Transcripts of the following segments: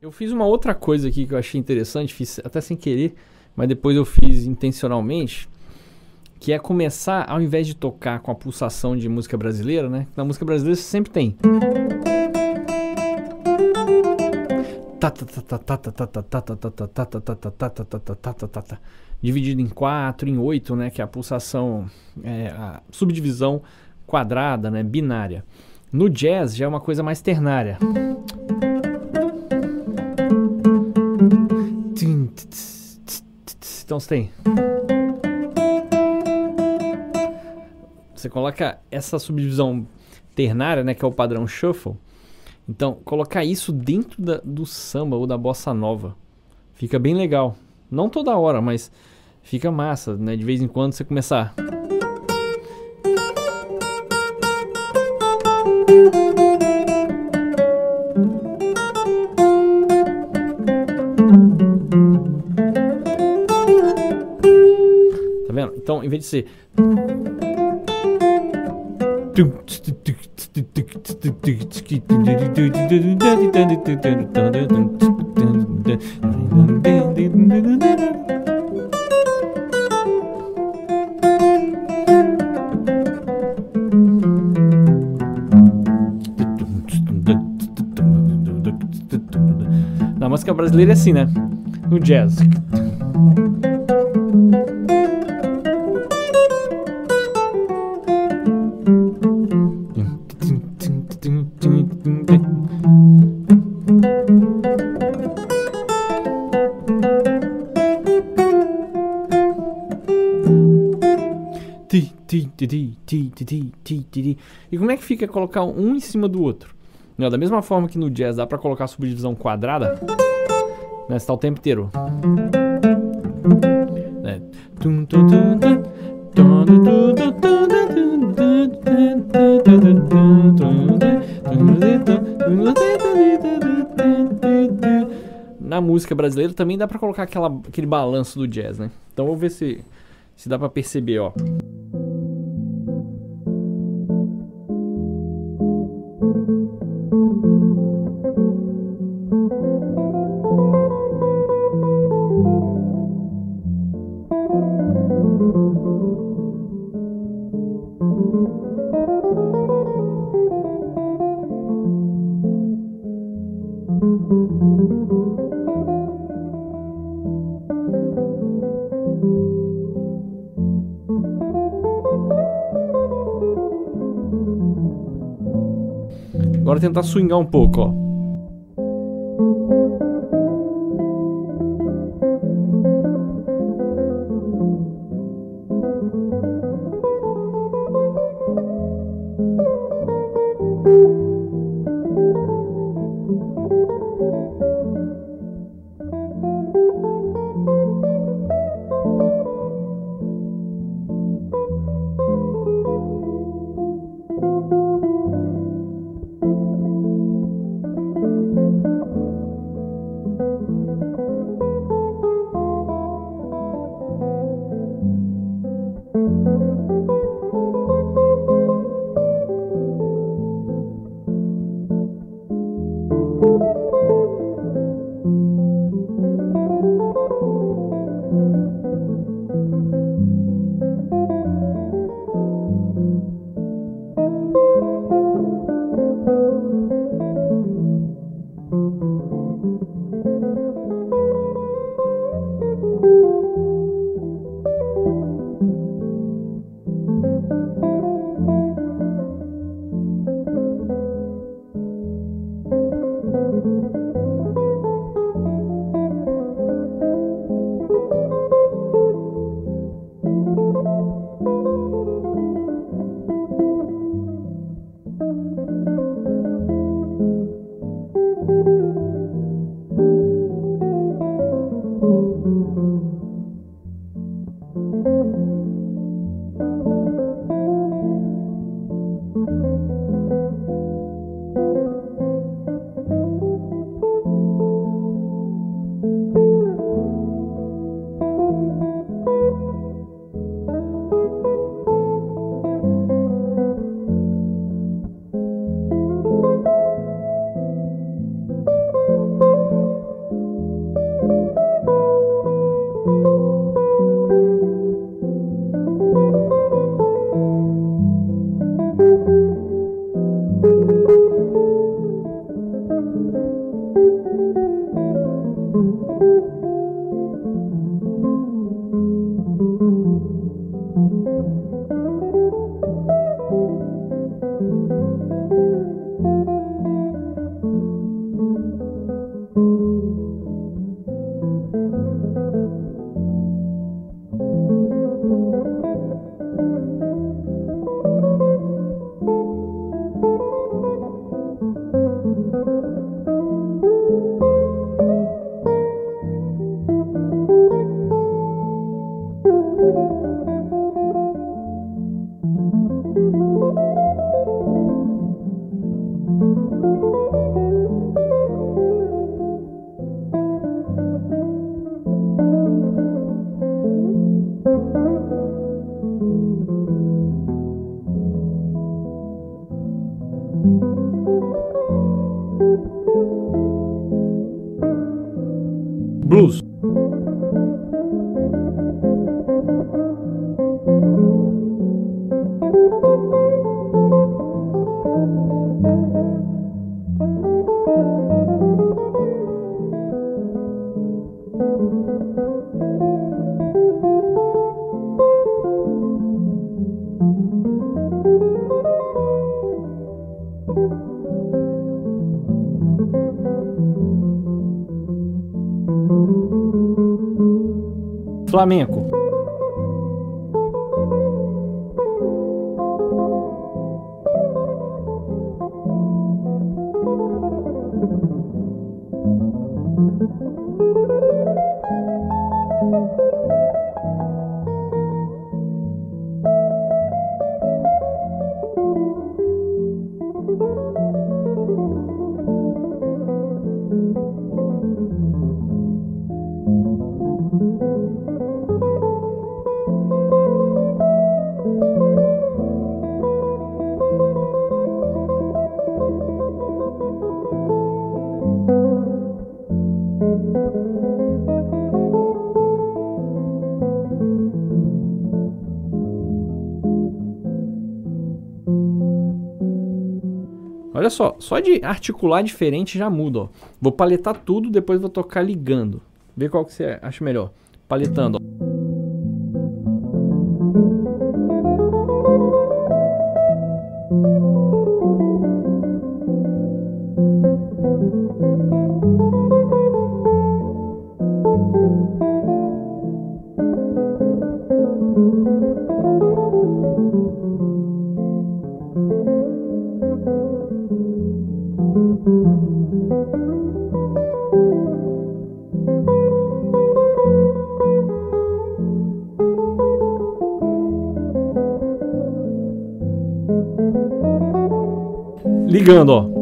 Eu fiz uma outra coisa aqui que eu achei interessante, fiz até sem querer, mas depois eu fiz intencionalmente, que é começar, ao invés de tocar com a pulsação de música brasileira, né? Na música brasileira você sempre tem. Dividido em quatro, em oito, né? Que é a pulsação, é, a subdivisão quadrada, né? Binária. No jazz já é uma coisa mais ternária. Então você tem. Você coloca essa subdivisão ternária, né, que é o padrão shuffle. Então, colocar isso dentro da, do samba ou da bossa nova fica bem legal. Não toda hora, mas fica massa, né? De vez em quando você começar. Então, em vez de ser. Na música brasileira é assim, né? No jazz. E como é que fica colocar um em cima do outro? Não, da mesma forma que no jazz dá para colocar subdivisão quadrada, né, você tá o tempo inteiro. É. Na música brasileira também dá para colocar aquela, aquele balanço do jazz, né? Então vou ver se, se dá para perceber, ó. Agora tentar swingar um pouco, ó. Flamengo. Olha só, só de articular diferente já muda, ó. Vou paletar tudo, depois vou tocar ligando. Vê qual que você acha melhor. Paletando, ó. Ligando, ó.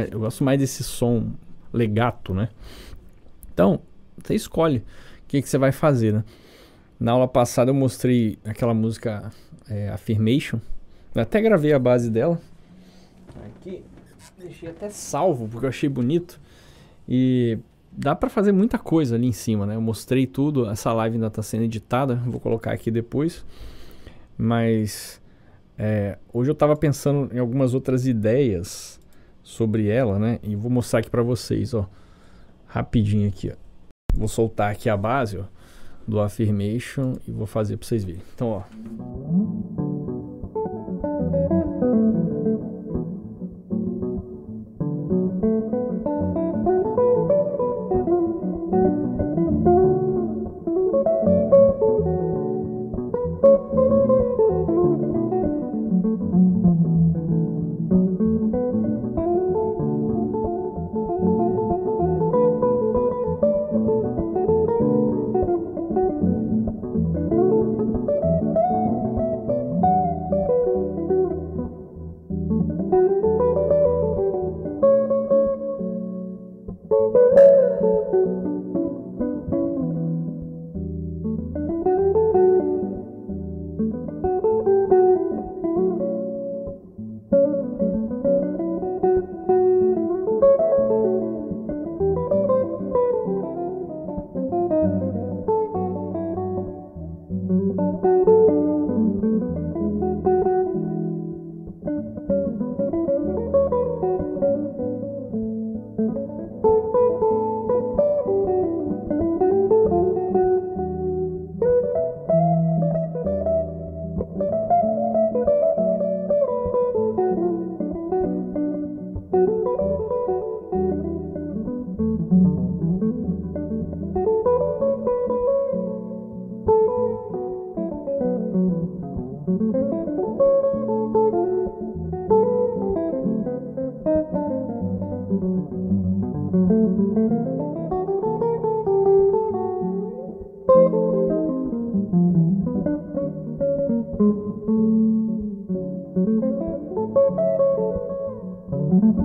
Né? Eu gosto mais desse som legato, né? Então, você escolhe o que, que você vai fazer, né? Na aula passada eu mostrei aquela música é, Affirmation. Eu até gravei a base dela. Aqui, deixei até salvo, porque eu achei bonito. E dá para fazer muita coisa ali em cima, né? Eu mostrei tudo, essa live ainda está sendo editada, vou colocar aqui depois. Mas é, hoje eu estava pensando em algumas outras ideias sobre ela, né? E vou mostrar aqui para vocês, ó. Rapidinho aqui, ó. Vou soltar aqui a base, ó, do Affirmation e vou fazer para vocês verem. Então, ó.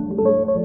Música